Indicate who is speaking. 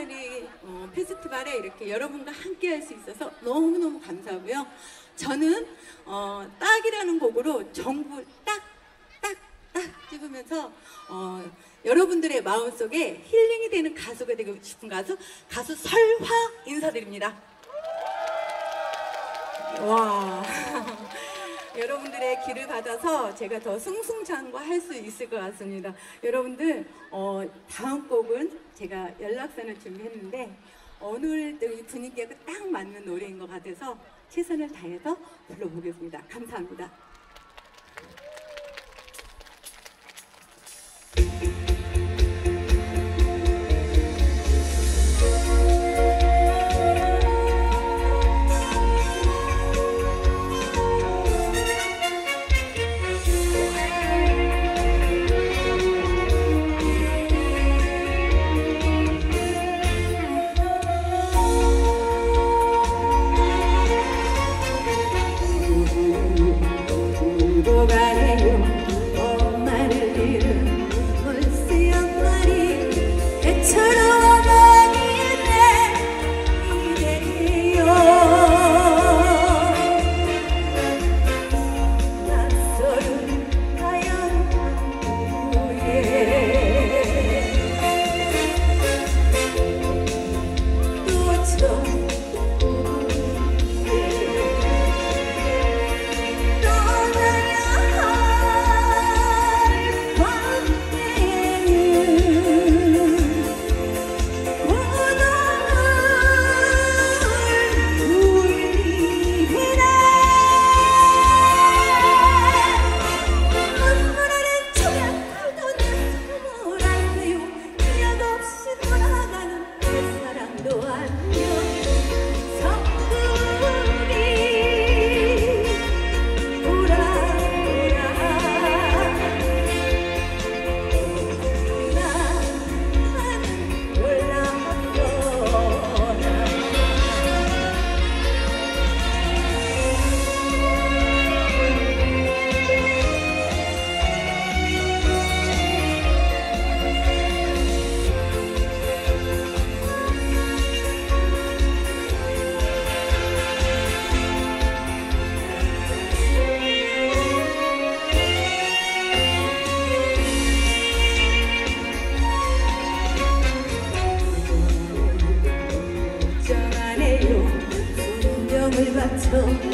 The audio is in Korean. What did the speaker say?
Speaker 1: 평화놀이 어, 페스티벌에 이렇게 여러분과 함께 할 수 있어서 너무너무 감사하고요. 저는 어, 딱이라는 곡으로 전부 딱 딱 딱 찍으면서 어, 여러분들의 마음속에 힐링이 되는 가수가 되고 싶은 가수 가수 설화 인사드립니다. 와. 여러분들의 길을 받아서 제가 더 승승장구할 수 있을 것 같습니다. 여러분들 어, 다음 곡은 제가 연락선을 준비했는데 오늘도 이 분위기가 딱 맞는 노래인 것 같아서 최선을 다해서 불러보겠습니다. 감사합니다. 정